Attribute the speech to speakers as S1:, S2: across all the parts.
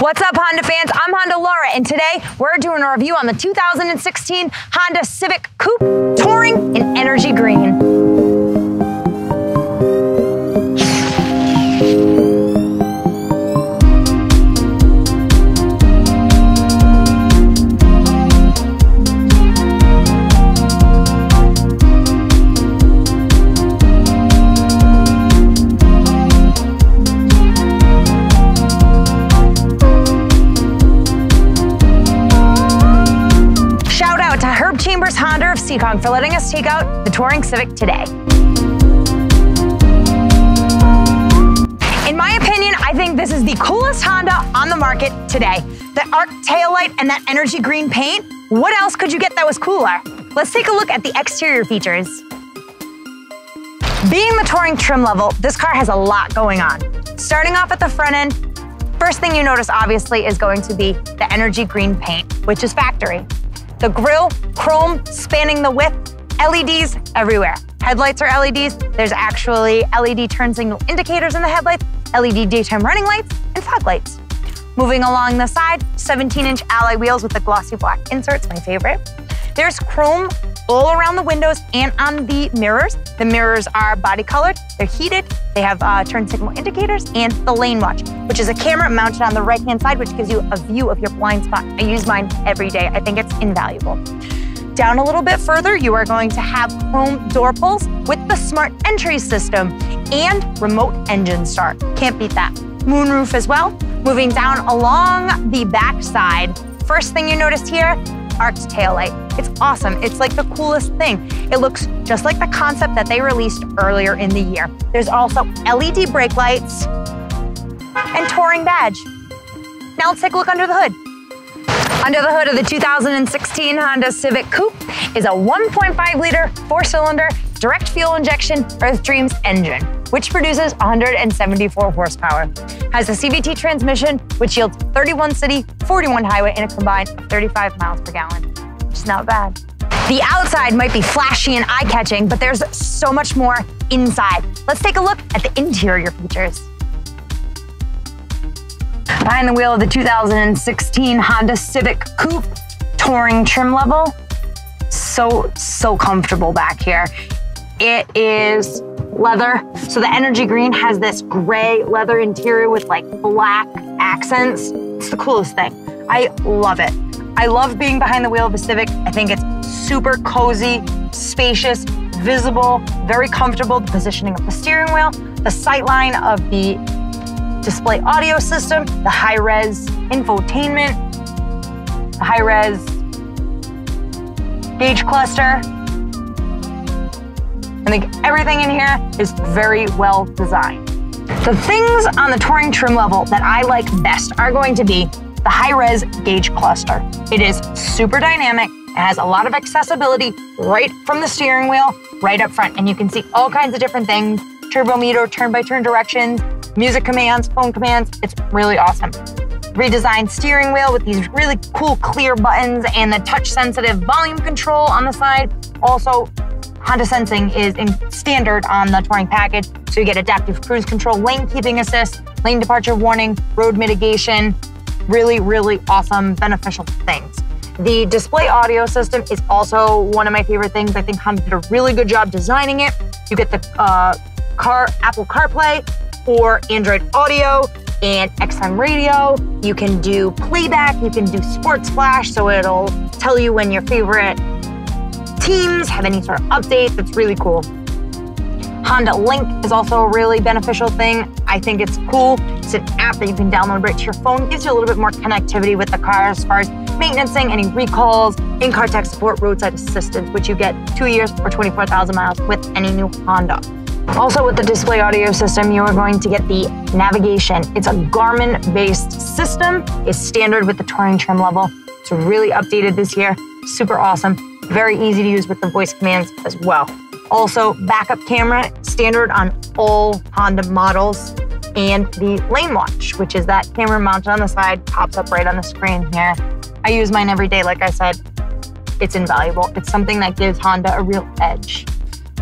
S1: What's up, Honda fans? I'm Honda Laura, and today we're doing a review on the 2016 Honda Civic Coupe Touring in Energy Green. Honda for letting us take out the Touring Civic today. In my opinion, I think this is the coolest Honda on the market today. The arc taillight and that energy green paint, what else could you get that was cooler? Let's take a look at the exterior features. Being the Touring trim level, this car has a lot going on. Starting off at the front end, first thing you notice obviously is going to be the energy green paint, which is factory. The grille, chrome, spanning the width, LEDs everywhere. Headlights are LEDs. There's actually LED turn signal indicators in the headlights, LED daytime running lights, and fog lights. Moving along the side, 17-inch alloy wheels with the glossy black inserts, my favorite. There's chrome all around the windows and on the mirrors. The mirrors are body colored, they're heated, they have uh, turn signal indicators, and the lane watch, which is a camera mounted on the right-hand side, which gives you a view of your blind spot. I use mine every day. I think it's invaluable. Down a little bit further, you are going to have chrome door pulls with the smart entry system and remote engine start. Can't beat that. Moonroof as well. Moving down along the back side, first thing you notice here, arced taillight. It's awesome. It's like the coolest thing. It looks just like the concept that they released earlier in the year. There's also LED brake lights and Touring badge. Now let's take a look under the hood. Under the hood of the 2016 Honda Civic Coupe is a 1.5 liter, four cylinder, direct fuel injection Earth Dreams engine, which produces 174 horsepower. Has a CVT transmission, which yields 31 city, 41 highway, and a combined of 35 miles per gallon. Which is not bad. The outside might be flashy and eye-catching, but there's so much more inside. Let's take a look at the interior features. Behind the wheel of the 2016 Honda Civic Coupe Touring trim level. So, so comfortable back here. It is leather. So the energy green has this gray leather interior with like black accents. It's the coolest thing. I love it. I love being behind the wheel of a Civic. I think it's super cozy, spacious, visible, very comfortable. The positioning of the steering wheel, the sight line of the display audio system, the high-res infotainment, the high-res gauge cluster. I think everything in here is very well designed. The things on the Touring trim level that I like best are going to be the high-res gauge cluster. It is super dynamic, it has a lot of accessibility right from the steering wheel, right up front, and you can see all kinds of different things, turbo meter, turn-by-turn -turn directions, music commands, phone commands. It's really awesome. Redesigned steering wheel with these really cool clear buttons and the touch sensitive volume control on the side. Also, Honda Sensing is in standard on the Touring package. So you get adaptive cruise control, lane keeping assist, lane departure warning, road mitigation. Really, really awesome, beneficial things. The display audio system is also one of my favorite things. I think Honda did a really good job designing it. You get the uh, car Apple CarPlay, or Android Auto and XM Radio. You can do playback, you can do Sports Flash, so it'll tell you when your favorite teams have any sort of updates. It's really cool. Honda Link is also a really beneficial thing. I think it's cool. It's an app that you can download right to your phone. Gives you a little bit more connectivity with the car as far as maintenancing, any recalls, in-car tech support, roadside assistance, which you get two years or 24,000 miles with any new Honda. Also with the display audio system, you are going to get the navigation. It's a Garmin-based system. It's standard with the Touring trim level. It's really updated this year. Super awesome. Very easy to use with the voice commands as well. Also, backup camera, standard on all Honda models. And the lane watch, which is that camera mounted on the side, pops up right on the screen here. I use mine every day, like I said. It's invaluable. It's something that gives Honda a real edge.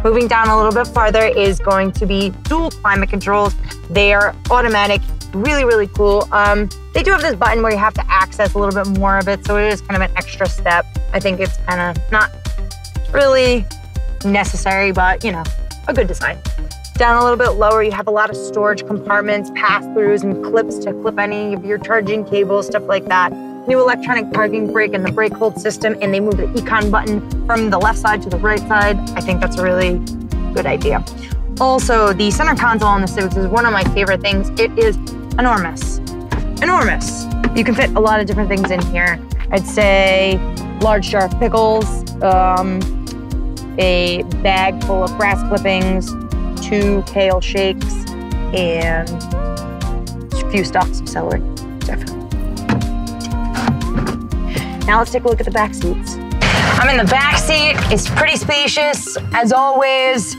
S1: Moving down a little bit farther is going to be dual climate controls. They are automatic really, really cool. Um, they do have this button where you have to access a little bit more of it, so it is kind of an extra step. I think it's kind of not really necessary, but you know, a good design. Down a little bit lower, you have a lot of storage compartments, pass-throughs, and clips to clip any of your charging cables, stuff like that. New electronic parking brake and the brake hold system, and they move the econ button from the left side to the right side. I think that's a really good idea. Also, the center console on the Civics is one of my favorite things. It is enormous, enormous. You can fit a lot of different things in here. I'd say large jar of pickles, um, a bag full of grass clippings, two kale shakes, and a few stalks of celery, definitely. Now let's take a look at the back seats. I'm in the back seat. It's pretty spacious, as always.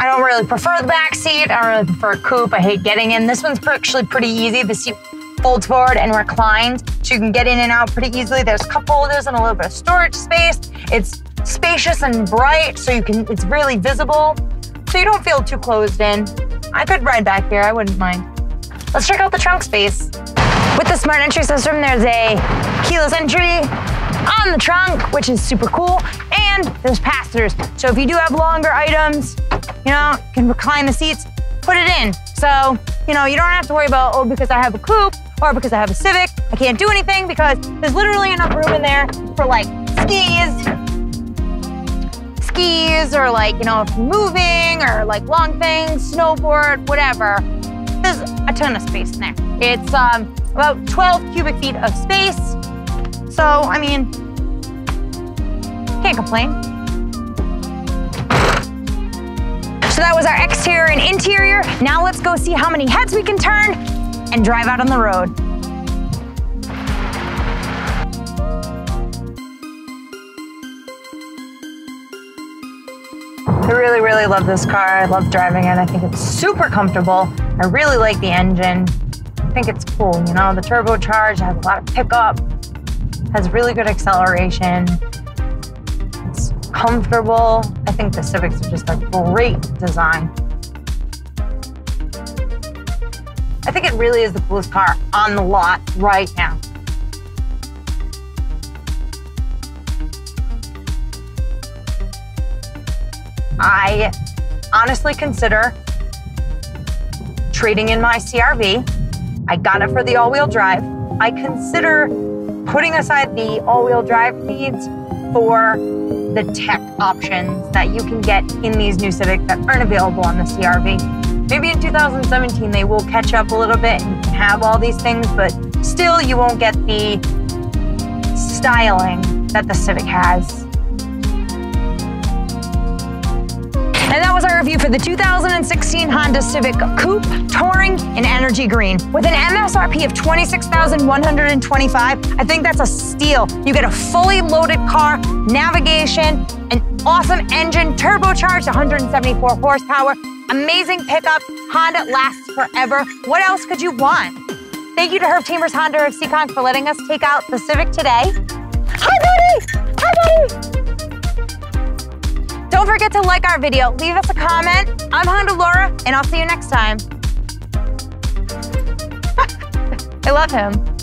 S1: I don't really prefer the back seat. I don't really prefer a coupe. I hate getting in. This one's actually pretty easy. The seat folds forward and reclines, so you can get in and out pretty easily. There's cup holders and a little bit of storage space. It's spacious and bright, so you can. It's really visible so you don't feel too closed in. I could ride back here, I wouldn't mind. Let's check out the trunk space. With the smart entry system, there's a keyless entry on the trunk, which is super cool, and there's pass-throughs. So if you do have longer items, you know, can recline the seats, put it in. So, you know, you don't have to worry about, oh, because I have a coupe or because I have a Civic, I can't do anything because there's literally enough room in there for like skis, skis or like, you know, if you're moving or like long things, snowboard, whatever, there's a ton of space in there. It's um, about 12 cubic feet of space. So, I mean, can't complain. So that was our exterior and interior. Now let's go see how many heads we can turn and drive out on the road. I really, really love this car. I love driving it. I think it's super comfortable. I really like the engine. I think it's cool. You know, the turbocharged has a lot of pickup, has really good acceleration. Comfortable. I think the Civics are just a great design. I think it really is the coolest car on the lot right now. I honestly consider trading in my CRV. I got it for the all wheel drive. I consider putting aside the all wheel drive needs for the tech options that you can get in these new Civics that aren't available on the CRV. Maybe in 2017 they will catch up a little bit and have all these things, but still you won't get the styling that the Civic has for the 2016 Honda Civic Coupe Touring in Energy Green. With an MSRP of 26125 I think that's a steal. You get a fully loaded car, navigation, an awesome engine, turbocharged 174 horsepower, amazing pickup, Honda lasts forever. What else could you want? Thank you to Herb Chambers Honda of Seekonk for letting us take out the Civic today. Hi, buddy! Hi, buddy! Don't forget to like our video, leave us a comment. I'm Honda Laura, and I'll see you next time. I love him.